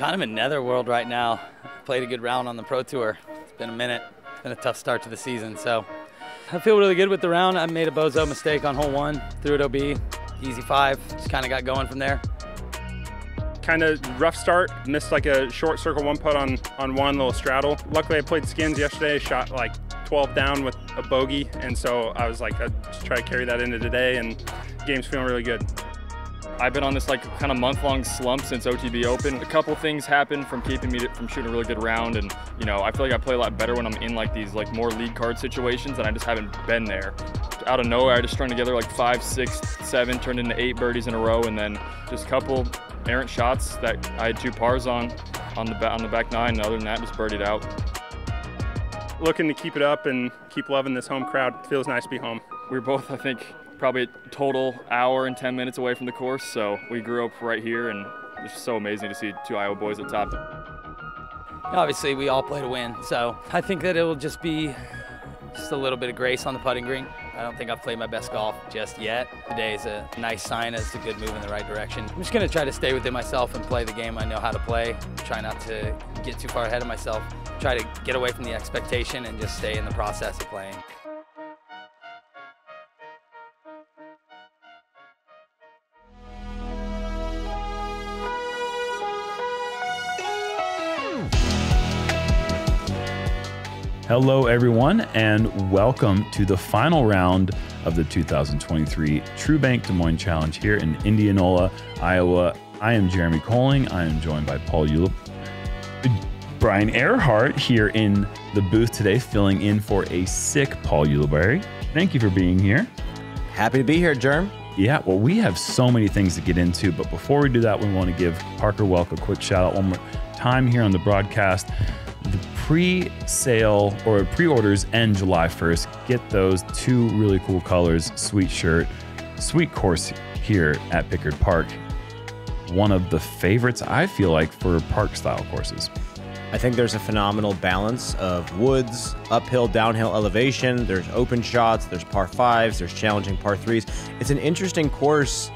kind of in netherworld right now. Played a good round on the Pro Tour. It's been a minute. It's been a tough start to the season. So I feel really good with the round. I made a bozo mistake on hole one, threw it OB, easy five. Just kind of got going from there. Kind of rough start. Missed like a short circle one putt on on one little straddle. Luckily, I played skins yesterday. Shot like 12 down with a bogey, and so I was like, I'd just try to carry that into today, and game's feeling really good. I've been on this like kind of month-long slump since OTB Open. A couple things happened from keeping me from shooting a really good round, and you know I feel like I play a lot better when I'm in like these like more lead card situations, and I just haven't been there. Out of nowhere, I just strung together like five, six, seven, turned into eight birdies in a row, and then just a couple errant shots that I had two pars on on the on the back nine. And other than that, just birdied out. Looking to keep it up and keep loving this home crowd. It feels nice to be home. We are both, I think, probably a total hour and 10 minutes away from the course. So we grew up right here, and it's just so amazing to see two Iowa boys at top. Obviously, we all play to win, so I think that it'll just be just a little bit of grace on the putting green. I don't think I've played my best golf just yet. Today is a nice sign as a good move in the right direction. I'm just going to try to stay within myself and play the game I know how to play. Try not to get too far ahead of myself. Try to get away from the expectation and just stay in the process of playing. Hello, everyone, and welcome to the final round of the 2023 TruBank Des Moines Challenge here in Indianola, Iowa. I am Jeremy Koling. I am joined by Paul Ulip. Brian Earhart here in the booth today, filling in for a sick Paul Ulibarri. Thank you for being here. Happy to be here, Jerm. Yeah, well, we have so many things to get into, but before we do that, we want to give Parker Welck a quick shout out one more time here on the broadcast the pre-sale or pre-orders end July 1st. Get those two really cool colors, sweet shirt, sweet course here at Pickard Park. One of the favorites I feel like for park style courses. I think there's a phenomenal balance of woods, uphill, downhill elevation. There's open shots, there's par fives, there's challenging par threes. It's an interesting course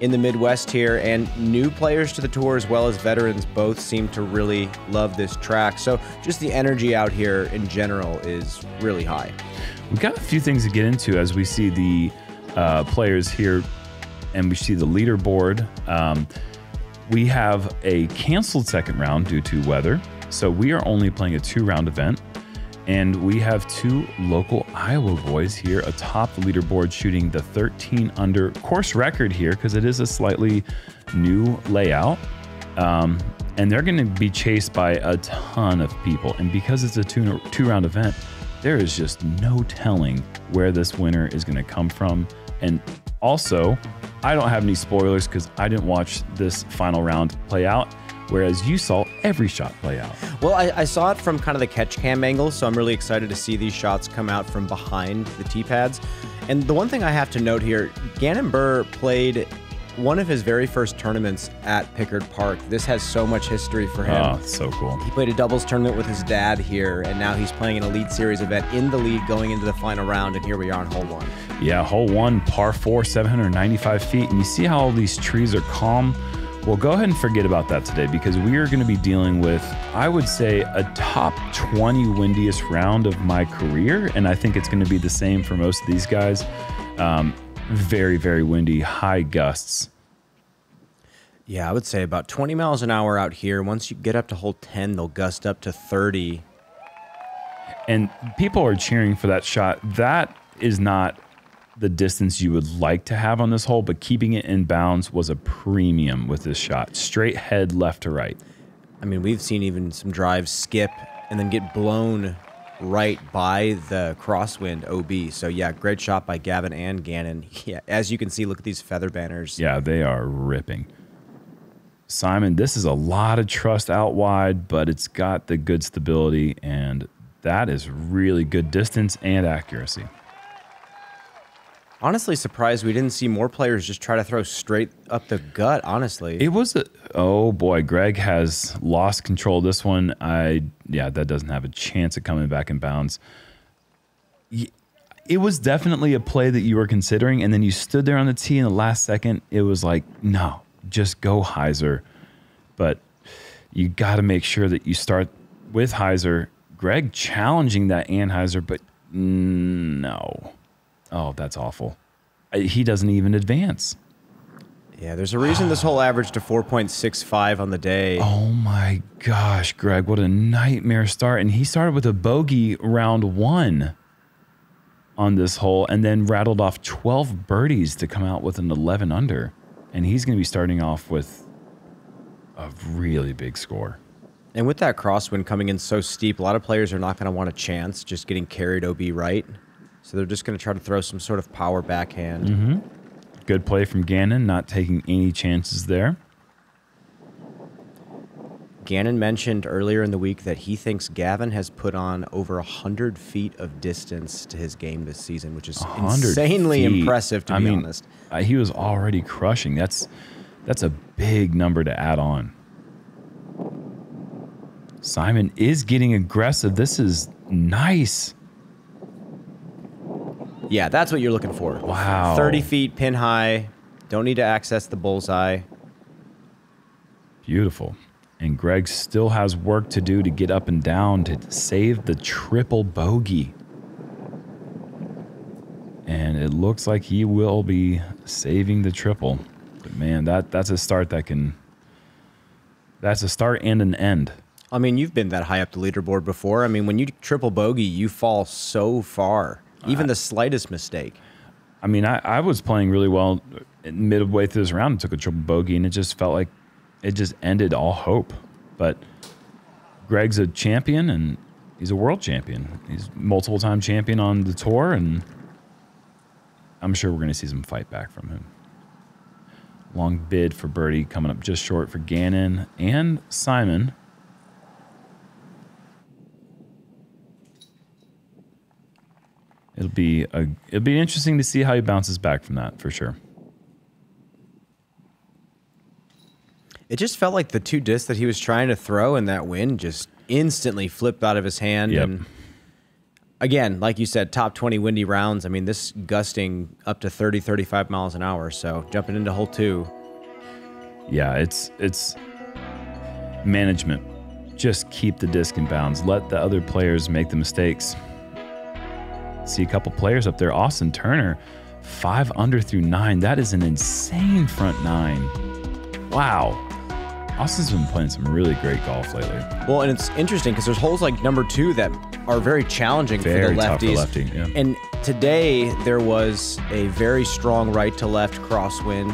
in the Midwest here, and new players to the tour as well as veterans both seem to really love this track. So just the energy out here in general is really high. We've got a few things to get into as we see the uh, players here and we see the leaderboard. Um, we have a canceled second round due to weather. So we are only playing a two round event. And we have two local Iowa boys here atop the leaderboard shooting the 13 under course record here because it is a slightly new layout. Um, and they're going to be chased by a ton of people. And because it's a two, two round event, there is just no telling where this winner is going to come from. And also, I don't have any spoilers because I didn't watch this final round play out whereas you saw every shot play out. Well, I, I, saw it from kind of the catch cam angle, so I'm really excited to see these shots come out from behind the tee pads. And the one thing I have to note here Gannon Buhr played one of his very first tournaments at Pickard Park. This has so much history for him. Oh, so cool. He played a doubles tournament with his dad here, and now he's playing an Elite Series event in the lead going into the final round, and here we are on hole one. Yeah, hole one, par four, 795 feet. And you see how all these trees are calm well, go ahead and forget about that today because we are going to be dealing with, I would say, a top 20 windiest round of my career. And I think it's going to be the same for most of these guys. Um, very, very windy, high gusts. Yeah, I would say about 20 miles an hour out here. Once you get up to hole 10, they'll gust up to 30. And people are cheering for that shot. That is not the distance you would like to have on this hole, but keeping it in bounds was a premium with this shot. Straight head left to right. I mean, we've seen even some drives skip and then get blown right by the crosswind OB. So yeah, great shot by Gavin and Gannon. Yeah, as you can see, look at these feather banners. Yeah, they are ripping. Simon, this is a lot of trust out wide, but it's got the good stability and that is really good distance and accuracy honestly surprised we didn't see more players just try to throw straight up the gut. Honestly, it was a, oh boy, Gregg has lost control. This one, I yeah, that doesn't have a chance of coming back in bounds. It was definitely a play that you were considering, and then you stood there on the tee in the last second. It was like, no, just go hyzer. But you got to make sure that you start with hyzer. Gregg challenging that anhyzer, but no. Oh, that's awful. He doesn't even advance. Yeah, there's a reason this whole averaged to 4.65 on the day. Oh my gosh, Gregg, what a nightmare start. And he started with a bogey round one on this hole and then rattled off 12 birdies to come out with an 11 under. And he's going to be starting off with a really big score. And with that crosswind coming in so steep, a lot of players are not going to want a chance just getting carried OB right. So they're just going to try to throw some sort of power backhand. Good play from Gannon, not taking any chances there. Gannon mentioned earlier in the week that he thinks Gavin has put on over 100 feet of distance to his game this season, which is insanely feet. impressive, to I be mean, honest. uh, he was already crushing. That's that's a big number to add on. Simon is getting aggressive. This is nice. Yeah, that's what you're looking for. Wow. 30 feet, pin high. Don't need to access the bullseye. Beautiful. And Gregg still has work to do to get up and down to save the triple bogey. And it looks like he will be saving the triple. But man, that that's a start that can that's a start and an end. I mean, you've been that high up the leaderboard before. I mean, when you triple bogey, you fall so far. Even the slightest mistake. I mean, I, I was playing really well midway through this round. And took a triple bogey, and it just felt like it just ended all hope. But Gregg's a champion, and he's a world champion. He's multiple time champion on the tour, and I'm sure we're going to see some fight back from him. Long bid for birdie coming up just short for Gannon and Simon. It'll be a it'll be interesting to see how he bounces back from that for sure. It just felt like the two discs that he was trying to throw in that wind just instantly flipped out of his hand. Yep. And again, like you said, top 20 windy rounds. I mean, this gusting up to 30, 35 miles an hour. So jumping into hole two. Yeah, it's it's management. Just keep the disc in bounds. Let the other players make the mistakes. See a couple players up there. Austin Turner, five under through nine. That is an insane front nine. Wow. Austin's been playing some really great golf lately. Well, and it's interesting because there's holes like number two that are very challenging Very for the tough for lefties. lefty, yeah. And today there was a very strong right to left crosswind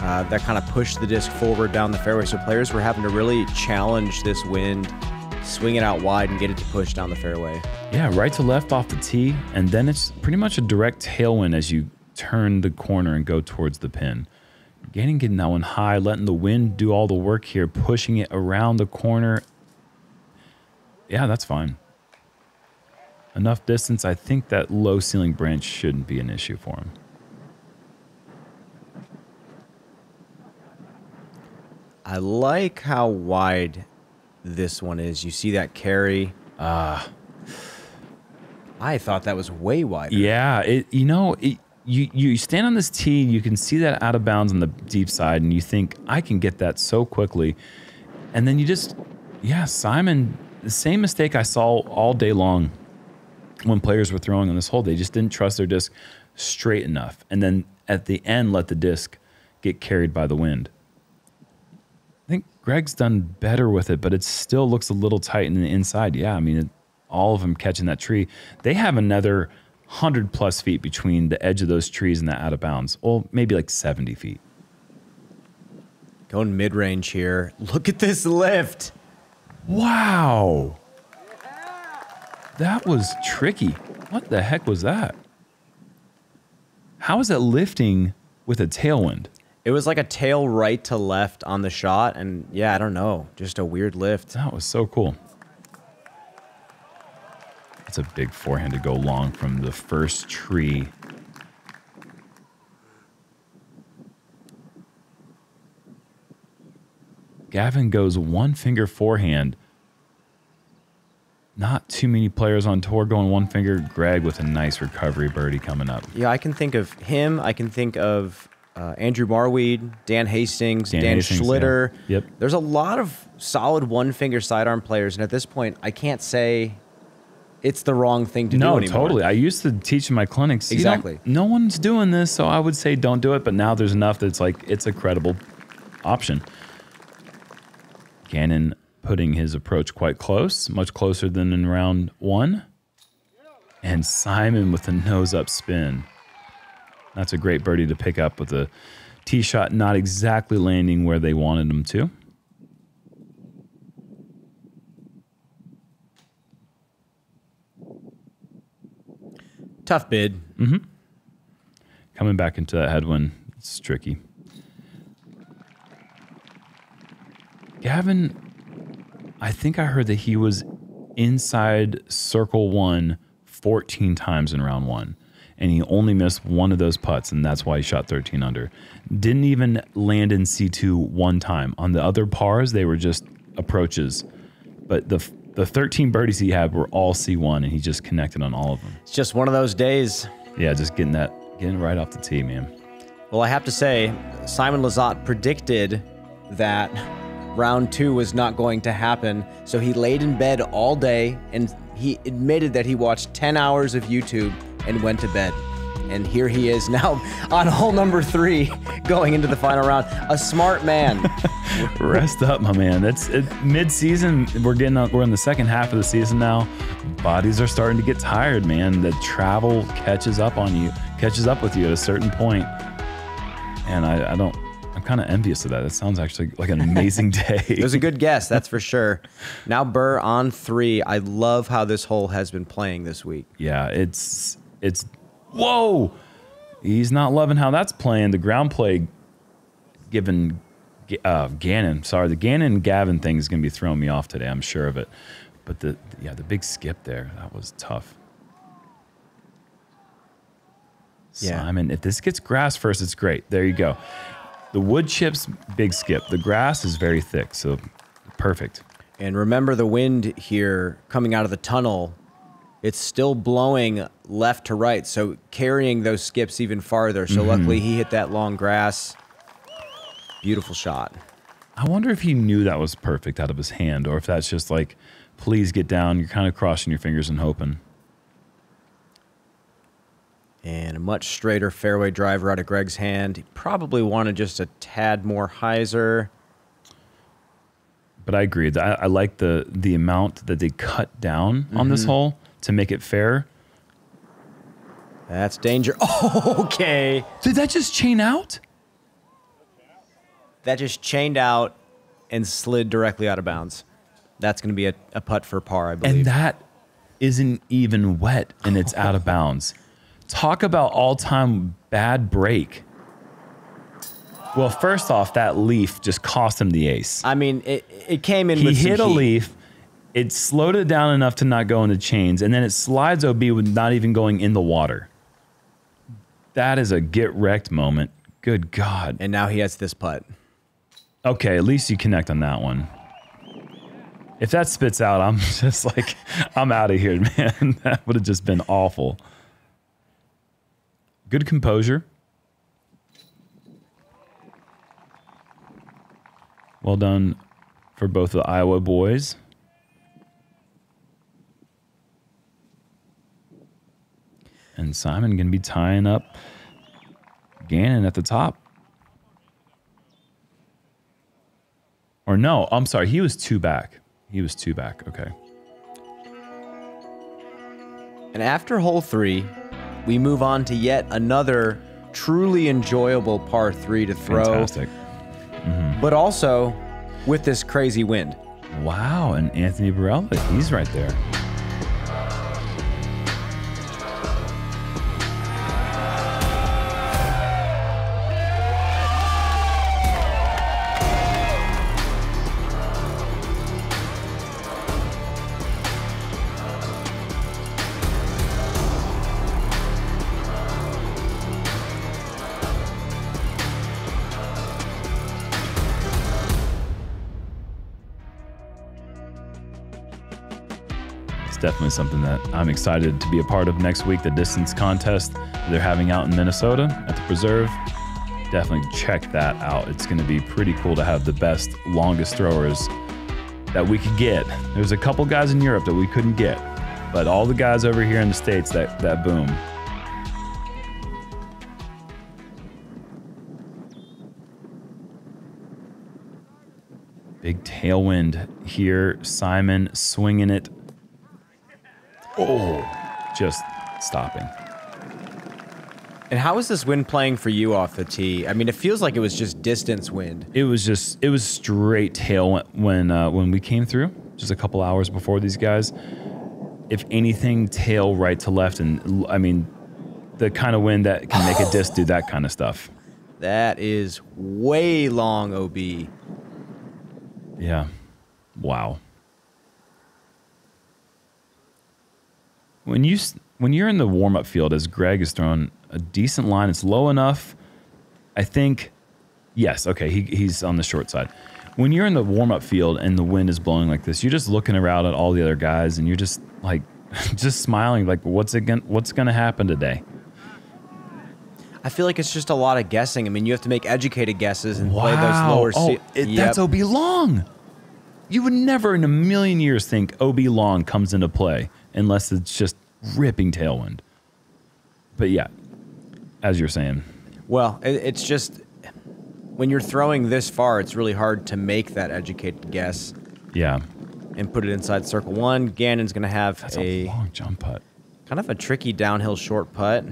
uh, that kind of pushed the disc forward down the fairway. So players were having to really challenge this wind, swing it out wide, and get it to push down the fairway. Yeah, right to left off the tee, and then it's pretty much a direct tailwind as you turn the corner and go towards the pin. Getting getting that one high, letting the wind do all the work here, pushing it around the corner. Yeah, that's fine. Enough distance. I think that low ceiling branch shouldn't be an issue for him. I like how wide this one is. You see that carry? Ah. I thought that was way wider. Yeah, it you know it, you you stand on this tee, you can see that out of bounds on the deep side, and you think I can get that so quickly, and then you just yeah, Simon, the same mistake I saw all day long when players were throwing on this hole. They just didn't trust their disc straight enough, and then at the end let the disc get carried by the wind. I think Gregg's done better with it, but it still looks a little tight in the inside. Yeah, I mean, it, all of them catching that tree. They have another 100 plus feet between the edge of those trees and the out of bounds. Well, maybe like 70 feet. Going mid range here. Look at this lift. Wow. That was tricky. What the heck was that? How is that lifting with a tailwind? It was like a tail right to left on the shot, and yeah, I don't know, just a weird lift. That was so cool. That's a big forehand to go long from the first tree. Gavin goes one finger forehand. Not too many players on tour going one finger. Gregg with a nice recovery birdie coming up. Yeah, I can think of him. I can think of uh, Andrew Marwede, Dan Hastings, Dan, Dan Hastings, Schlitter. yeah. Yep. There's a lot of solid one finger sidearm players, and at this point, I can't say it's the wrong thing to do No, anymore. totally. I used to teach in my clinics. Exactly. no one's doing this, so I would say don't do it. But now there's enough that's like it's a credible option. Gannon putting his approach quite close, much closer than in round one. And Simon with a nose up spin. That's a great birdie to pick up with a tee shot not exactly landing where they wanted him to. Tough bid. Mm-hmm. Coming back into that headwind, it's tricky. Gavin, I think I heard that he was inside circle one 14 times in round one, and he only missed one of those putts, and that's why he shot 13 under. Didn't even land in C2 one time. On the other pars, they were just approaches, but the the 13 birdies he had were all C1, and he just connected on all of them. It's just one of those days. Yeah, just getting that, getting right off the tee, man. Well, I have to say, Simon Lizotte predicted that round two was not going to happen. So he laid in bed all day and he admitted that he watched 10 hours of YouTube and went to bed. And here he is now on hole number three going into the final round. A smart man. Rest up, my man. It's it, mid-season. We're getting up, we're in the second half of the season now. Bodies are starting to get tired, man. The travel catches up on you, catches up with you at a certain point. And I, I don't. I'm kind of envious of that. That sounds actually like an amazing day. It was a good guess, that's for sure. Now Buhr on three. I love how this hole has been playing this week. yeah, it's it's. Whoa, he's not loving how that's playing. The ground play, given uh, Gannon. Sorry, the Gannon Gavin thing is going to be throwing me off today. I'm sure of it. But the yeah, the big skip there that was tough. Yeah. Simon, if this gets grass first, it's great. There you go. The wood chips, big skip. The grass is very thick, so perfect. And remember the wind here coming out of the tunnel, it's still blowing left to right, so carrying those skips even farther. So mm-hmm. luckily he hit that long grass. Beautiful shot. I wonder if he knew that was perfect out of his hand, or if that's just like, please get down. You're kind of crossing your fingers and hoping. And a much straighter fairway driver out of Gregg's hand. He probably wanted just a tad more hyzer. But I agree. I, I like the the amount that they cut down on this mm-hmm. hole to make it fair. That's danger. Oh, okay. Did that just chain out? That just chained out and slid directly out of bounds. That's going to be a, a putt for par, I believe. And that isn't even wet and it's out of bounds. Talk about all time bad break. Well, first off, that leaf just cost him the ace. I mean, it, it came in He hit a heat. leaf. It slowed it down enough to not go into chains, and then it slides OB with not even going in the water. That is a get wrecked moment. Good God. And now he has this putt. Okay, at least you connect on that one. If that spits out, I'm just like, I'm out of here, man. That would have just been awful. Good composure. Well done for both the Iowa boys. And Simon going to be tying up Gannon at the top. Or no, I'm sorry. He was two back. He was two back. Okay. And after hole three, we move on to yet another truly enjoyable par three to throw, Fantastic. Mm-hmm. but also with this crazy wind. Wow. And Anthony Barela, he's right there. Definitely something that I'm excited to be a part of next week. The distance contest they're having out in Minnesota at the Preserve. definitely check that out. It's going to be pretty cool to have the best, longest throwers that we could get. There's a couple guys in Europe that we couldn't get, but all the guys over here in the States that, that boom. Big tailwind here. Simon swinging it. Oh, just stopping. And how is this wind playing for you off the tee? I mean, it feels like it was just distance wind. It was just it was straight tail when when, uh, when we came through, just a couple hours before these guys. If anything, tail right to left, and I mean, the kind of wind that can make a disc do that kind of stuff. That is way long, OB. Yeah. Wow. When you when you're in the warm up field, as Gregg has thrown a decent line, it's low enough. I think, yes, okay, he, he's on the short side. When you're in the warm up field and the wind is blowing like this, you're just looking around at all the other guys and you're just like, just smiling, like, what's it gonna, what's gonna happen today? I feel like it's just a lot of guessing. I mean, you have to make educated guesses and play those lower. Oh, it, Yep. that's OB Long. You would never in a million years think OB Long comes into play unless it's just ripping tailwind. But yeah, as you're saying, Well, it's just when you're throwing this far, it's really hard to make that educated guess yeah, and put it inside circle one. Gannon's going to have that's a a long jump putt. kind of a tricky downhill short putt.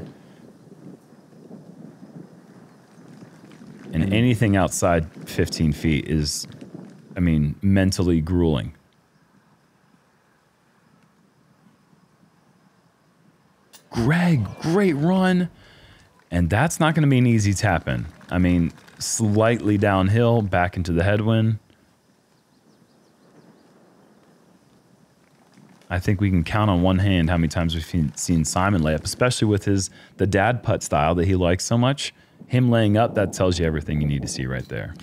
And anything outside 15 feet is, I mean, mentally grueling. Gregg, great run. And that's not going to be an easy tap in. I mean, slightly downhill, back into the headwind. I think we can count on one hand how many times we've seen- seen Simon lay up, especially with his the dad putt style that he likes so much. Him laying up, that tells you everything you need to see right there.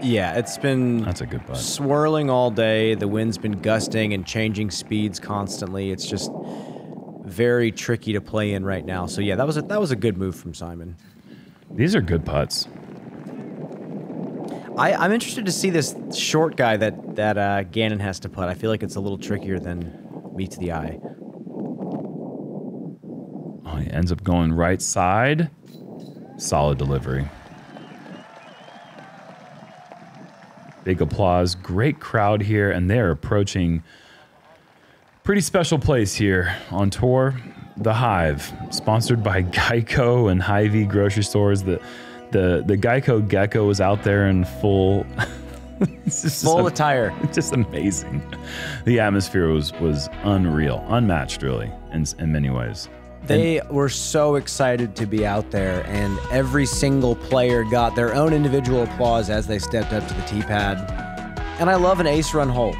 Yeah, it's been That's a good putt. swirling all day. The wind's been gusting and changing speeds constantly. It's just very tricky to play in right now. So yeah, that was a, that was a good move from Simon. These are good putts. I, I'm interested to see this short guy that that uh, Gannon has to putt. I feel like it's a little trickier than meets the eye. Oh, he ends up going right side. Solid delivery. Big applause. Great crowd here, and they're approaching pretty special place here on tour. The Hive, sponsored by Geico and Hy-Vee grocery stores. The the the Geico Gecko was out there in full Full attire. It's just amazing. The atmosphere was was unreal, unmatched, really, in in many ways. They were so excited to be out there, and every single player got their own individual applause as they stepped up to the tee pad. And I love an ace run hole.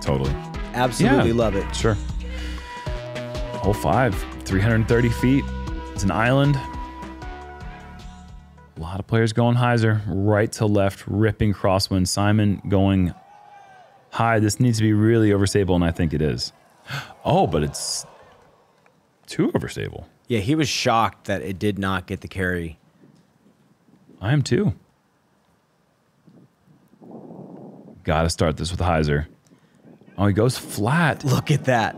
Totally. Absolutely Yeah. love it. Sure. Hole five, 330 feet. It's an island. A lot of players going hyzer, right to left, ripping crosswind. Simon going high. This needs to be really overstable, and I think it is. Oh, but it's too overstable. Yeah, he was shocked that it did not get the carry. I am too. Got to start this with hyzer. Oh, he goes flat. Look at that.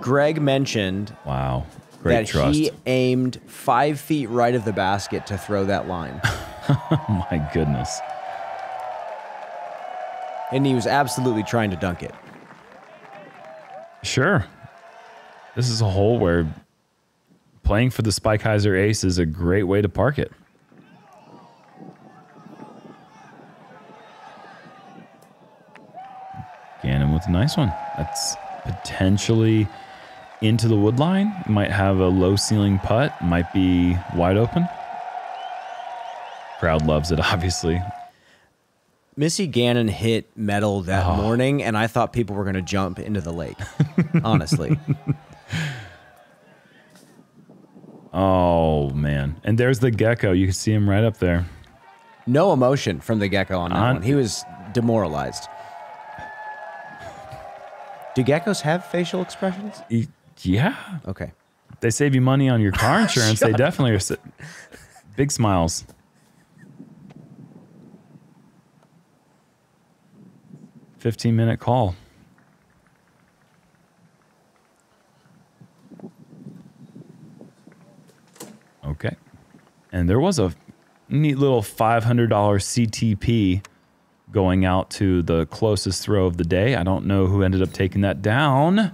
Gregg mentioned Wow. Great that trust. he aimed five feet right of the basket to throw that line. Oh, my goodness. and he was absolutely trying to dunk it. Sure. This is a hole where playing for the spike hyzer ace is a great way to park it. Gannon with a nice one. That's potentially into the wood line. Might have a low ceiling putt. Might be wide open. Crowd loves it, obviously. Missy Gannon hit metal that Oh. morning, and I thought people were going to jump into the lake. honestly. Oh man. And there's the gecko. You can see him right up there. No emotion from the gecko on that On- one. He was demoralized. Do geckos have facial expressions? E- Yeah. Okay. they save you money on your car insurance. they definitely are. Big smiles. Fifteen minute call. Okay. And there was a neat little $500 CTP going out to the closest throw of the day. I don't know who ended up taking that down.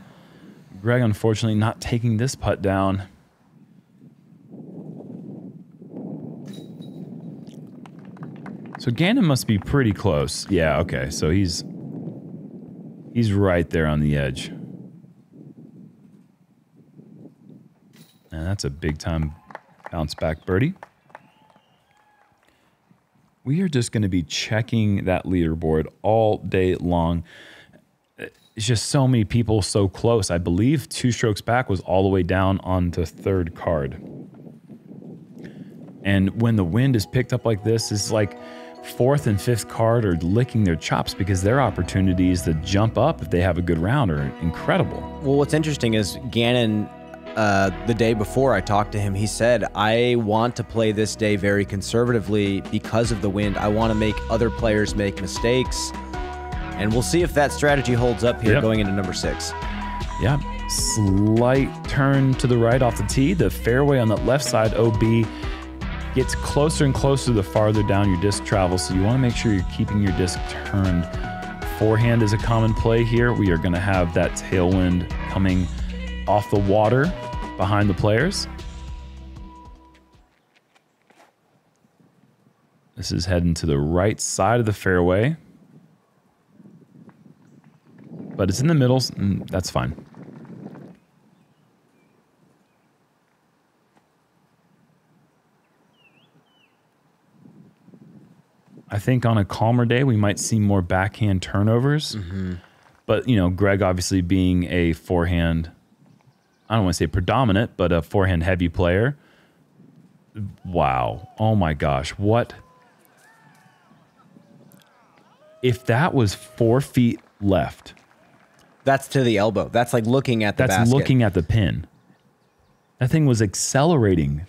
Gregg, unfortunately, not taking this putt down. So Gannon must be pretty close. Yeah, okay. So he's he's right there on the edge. And that's a big time bounce back birdie. We are just going to be checking that leaderboard all day long. It's just so many people so close. I believe two strokes back was all the way down on the third card. And when the wind is picked up like this, it's like fourth and fifth card are licking their chops because their opportunities to jump up if they have a good round are incredible. Well, what's interesting is Gannon, uh, the day before I talked to him, he said, I want to play this day very conservatively because of the wind. I want to make other players make mistakes. And we'll see if that strategy holds up here Yep. going into number six. Yeah. Slight turn to the right off the tee. The fairway on the left side, OB, gets closer and closer the farther down your disc travels. So you want to make sure you're keeping your disc turned. Forehand is a common play here. We are going to have that tailwind coming off the water behind the players. This is heading to the right side of the fairway. But it's in the middle. mm, That's fine. I think on a calmer day, we might see more backhand turnovers. But, you know, Gregg obviously being a forehand, I don't want to say predominant, but a forehand heavy player. Wow. Oh my gosh. What? If that was four feet left, That's to the elbow. That's like looking at the that's basket. looking at the pin. That thing was accelerating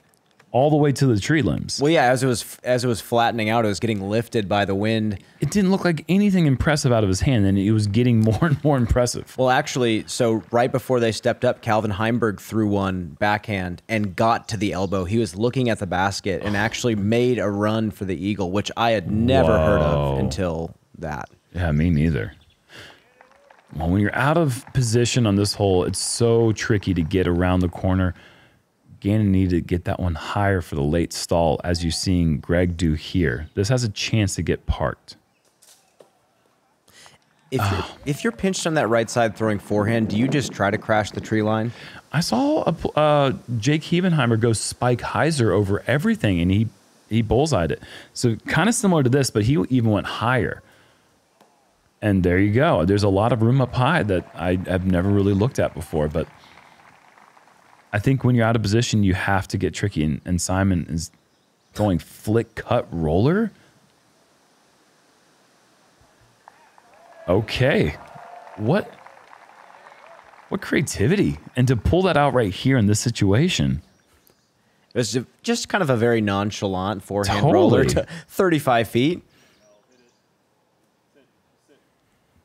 all the way to the tree limbs. Well, yeah, as it was as it was flattening out, it was getting lifted by the wind. It didn't look like anything impressive out of his hand, and it was getting more and more impressive. Well, actually, so right before they stepped up, Calvin Heimberg threw one backhand and got to the elbow. He was looking at the basket and actually made a run for the eagle, which I had never heard of until that. Yeah, me neither. Well, when you're out of position on this hole, it's so tricky to get around the corner. Gannon needed to get that one higher for the late stall, as you're seeing Gregg do here. This has a chance to get parked. If you're, if you're pinched on that right side throwing forehand, do you just try to crash the tree line? I saw a, uh, Jake Hebenheimer go Spike hyzer over everything, and he he bullseyed it. So kind of similar to this, but he even went higher. And there you go. There's a lot of room up high that I have never really looked at before. But I think when you're out of position, you have to get tricky. And, and Simon is going flick cut roller. Okay, what what creativity and to pull that out right here in this situation It was just kind of a very nonchalant forehand roller to 35 feet.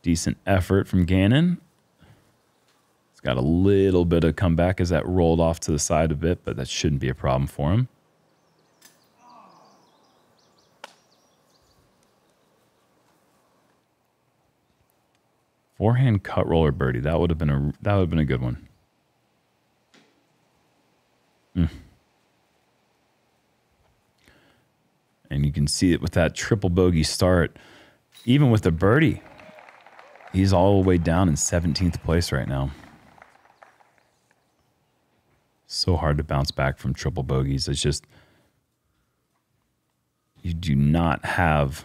decent effort from gannon got a little bit of comeback as that rolled off to the side a bit but that shouldn't be a problem for him. Forehand cut roller birdie. That would have been a that would have been a good one. Mm. and you can see it with that triple bogey start. Even with the birdie he's all the way down in 17th place right now so hard to bounce back from triple bogeys it's just you do not have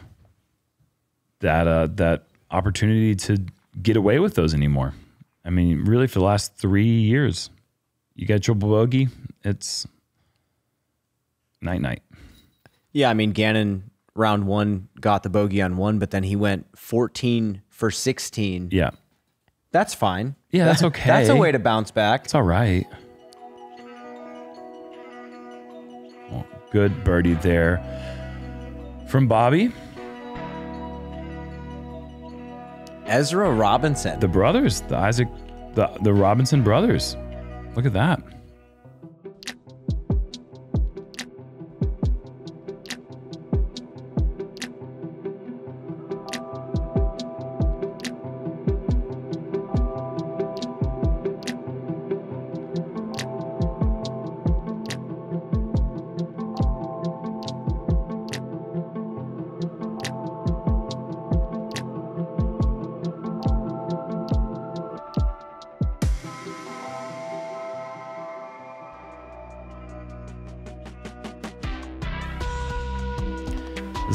that uh, that opportunity to get away with those anymore. I mean, really, for the last three years, you got triple bogey. It's night night. Yeah, I mean, Gannon round one got the bogey on one, but then he went 14 for 16. Yeah, That's fine. Yeah, that's okay. That's a way to bounce back. it's all right. Good birdie there from Bobby. Ezra Robinson. The brothers, the Isaac, the, the Robinson brothers. Look at that.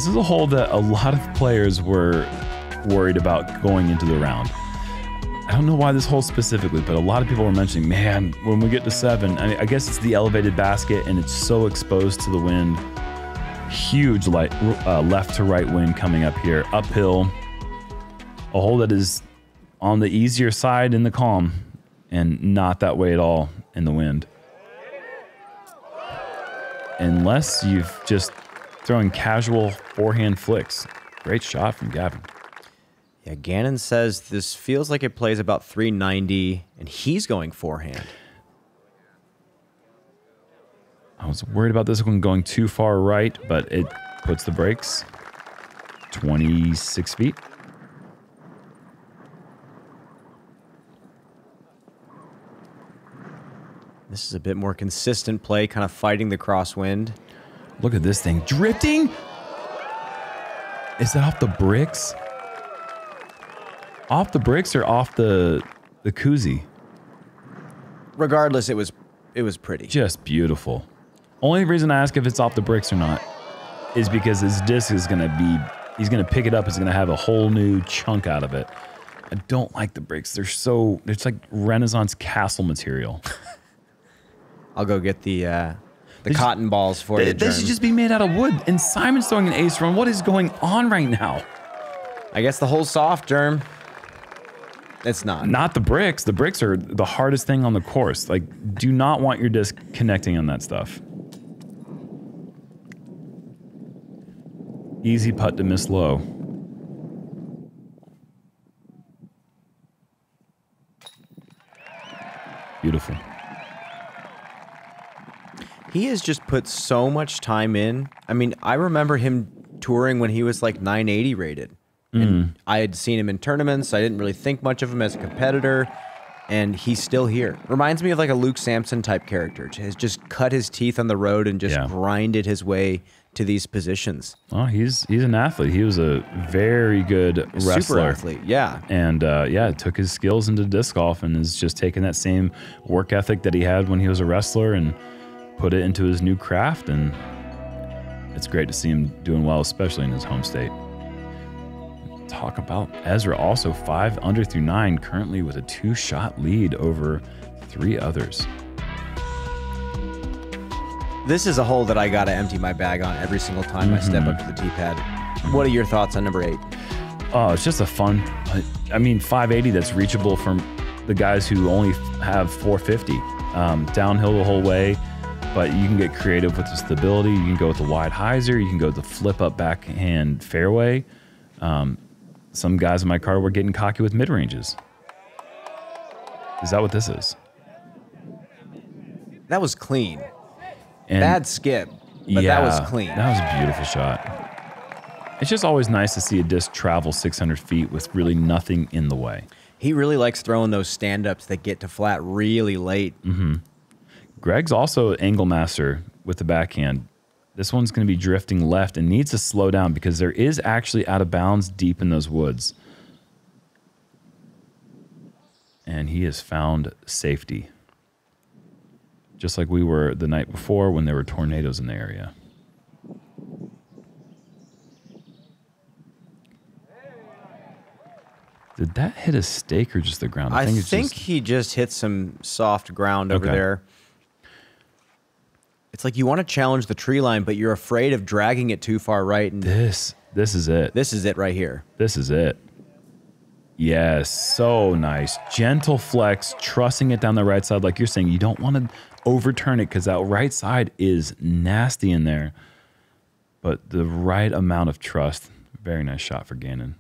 This is a hole that a lot of players were worried about going into the round. I don't know why this hole specifically, but a lot of people were mentioning, man, when we get to seven, I, mean, I guess it's the elevated basket and it's so exposed to the wind. Huge light, uh, left to right wind coming up here, uphill. A hole that is on the easier side in the calm and not that way at all in the wind. Unless you've just throwing casual forehand flicks. Great shot from Gavin. Yeah, Gannon says this feels like it plays about 390, and he's going forehand. I was worried about this one going too far right, but it puts the brakes 26 feet. This is a bit more consistent play, kind of fighting the crosswind. Look at this thing drifting. Is that off the bricks? Off the bricks or off the the koozie? Regardless, it was it was pretty. Just beautiful. Only reason I ask if it's off the bricks or not is because his disc is gonna be he's gonna pick it up, it's gonna have a whole new chunk out of it. I don't like the bricks. They're so it's like Renaissance castle material. I'll go get the uh, the They cotton balls for They, you. they should just be made out of wood. And Simon's throwing an ace run. What is going on right now? I guess the whole soft germ. It's not. Not the bricks. The bricks are the hardest thing on the course. Like, do not want your disc connecting on that stuff. Easy putt to miss low. Beautiful. He has just put so much time in. I mean, I remember him touring when he was like 980 rated. And I had seen him in tournaments. I didn't really think much of him as a competitor. And he's still here. Reminds me of like a Luke Samson type character. Has just cut his teeth on the road and just Yeah. grinded his way to these positions. Oh, he's he's an athlete. He was a very good wrestler. Super athlete. Yeah. and uh, yeah, took his skills into disc golf and is just taking that same work ethic that he had when he was a wrestler and put it into his new craft. And it's great to see him doing well, especially in his home state. Talk about Ezra, also five under through nine, currently with a two shot lead over three others. This is a hole that I got to empty my bag on every single time I step up to the tee pad. What are your thoughts on number eight? Oh, it's just a fun. I mean, 580 that's reachable from the guys who only have 450 um, downhill the whole way. But you can get creative with the stability. You can go with the wide hyzer. You can go with the flip up backhand fairway. Um, some guys in my car were getting cocky with mid ranges. Is that what this is? That was clean. And Bad skip, but that was clean. That was a beautiful shot. It's just always nice to see a disc travel 600 feet with really nothing in the way. He really likes throwing those stand ups that get to flat really late. Gregg's also angle master with the backhand. This one's going to be drifting left and needs to slow down because there is actually out of bounds deep in those woods. And he has found safety. Just like we were the night before when there were tornadoes in the area. Did that hit a stake or just the ground? I think, it's just- he just hit some soft ground over Okay. there. It's like you want to challenge the tree line, but you're afraid of dragging it too far right. And this. This is it. this is it right here. This is it. Yes, so nice. Gentle flex, trusting it down the right side. Like you're saying, you don't want to overturn it because that right side is nasty in there. But the right amount of trust. Very nice shot for Gannon.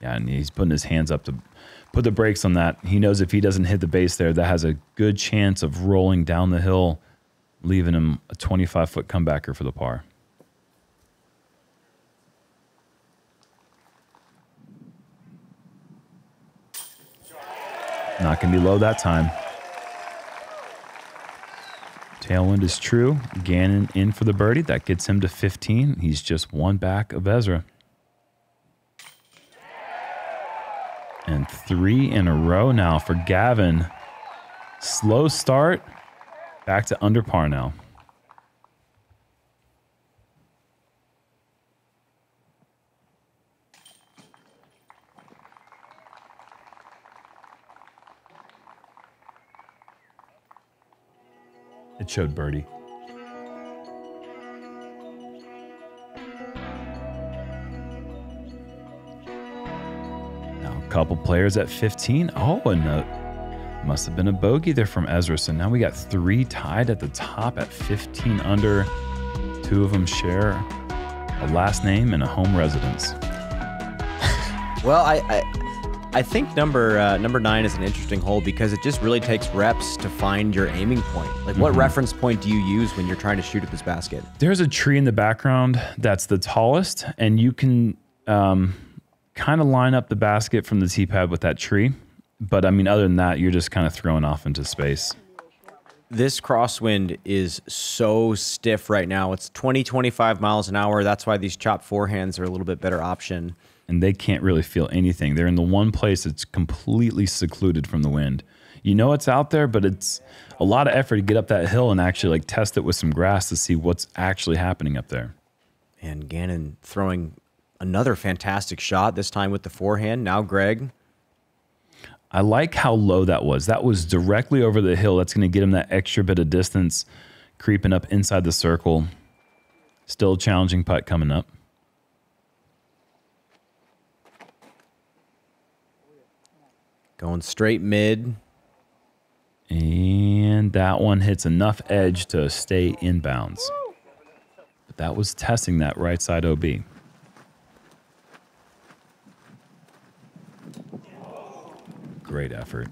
Yeah, and he's putting his hands up to put the brakes on that. He knows if he doesn't hit the base there, that has a good chance of rolling down the hill, leaving him a 25 foot comebacker for the par. Not going to be low that time. Tailwind is true. Gannon in for the birdie. That gets him to 15. He's just one back of Ezra. And three in a row now for Gavin. Slow start. Back to under par now. It showed birdie. Couple players at 15. Oh, and a, must have been a bogey there from Ezra. So now we got three tied at the top at 15 under. Two of them share a last name and a home residence. Well, I, I, I think number uh, number nine is an interesting hole because it just really takes reps to find your aiming point. Like, what reference point do you use when you're trying to shoot at this basket? There's a tree in the background that's the tallest, and you can um, kind of line up the basket from the tee pad with that tree. But I mean, other than that, you're just kind of throwing off into space. This crosswind is so stiff right now. It's 20, 25 miles an hour. That's why these chop forehands are a little bit better option. and they can't really feel anything. They're in the one place that's completely secluded from the wind. You know it's out there, but it's a lot of effort to get up that hill and actually like test it with some grass to see what's actually happening up there. And Gannon throwing another fantastic shot, this time with the forehand. Now Gregg. I like how low that was. That was directly over the hill. That's going to get him that extra bit of distance creeping up inside the circle. Still a challenging putt coming up. Going straight mid. And that one hits enough edge to stay inbounds. But that was testing that right side OB. Great effort.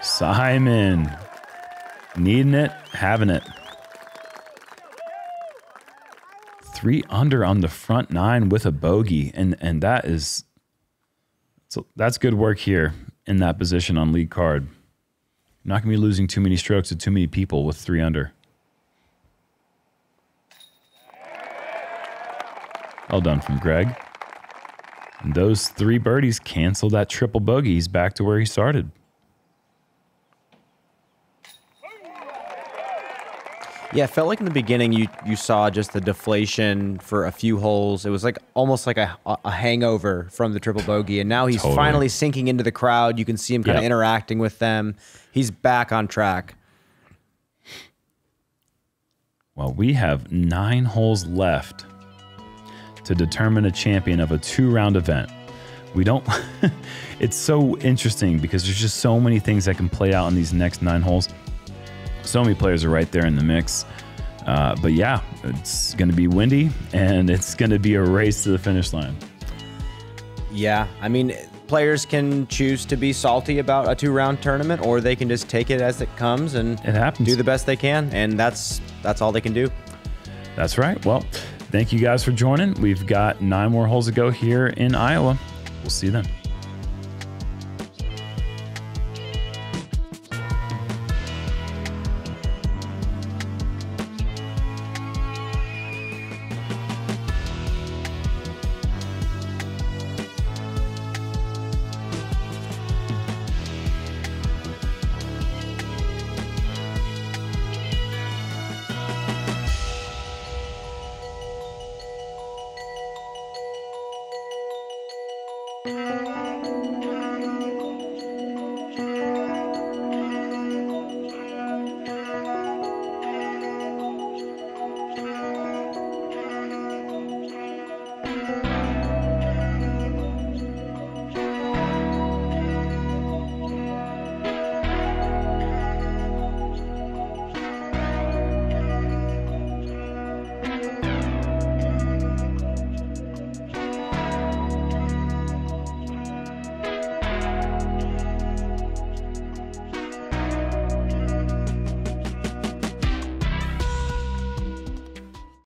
Simon. Needing it, having it. three under on the front nine with a bogey, and and that is so that's good work here in that position on lead card. Not gonna be losing too many strokes to too many people with three under. Well done from Gregg. And those three birdies cancel that triple bogey. He's back to where he started. Yeah, it felt like in the beginning you you saw just the deflation for a few holes. It was like almost like a, a hangover from the triple bogey, and now he's Totally. finally sinking into the crowd. You can see him kind of interacting with them. He's back on track. Well, we have nine holes left to determine a champion of a two round event. We don't, it's so interesting because there's just so many things that can play out in these next nine holes. So many players are right there in the mix. Uh, but yeah, it's going to be windy and it's going to be a race to the finish line. Yeah, I mean, players can choose to be salty about a two-round tournament, or they can just take it as it comes and It happens. do the best they can, and that's that's all they can do. That's right. Well, thank you guys for joining. We've got nine more holes to go here in Iowa. We'll see you then.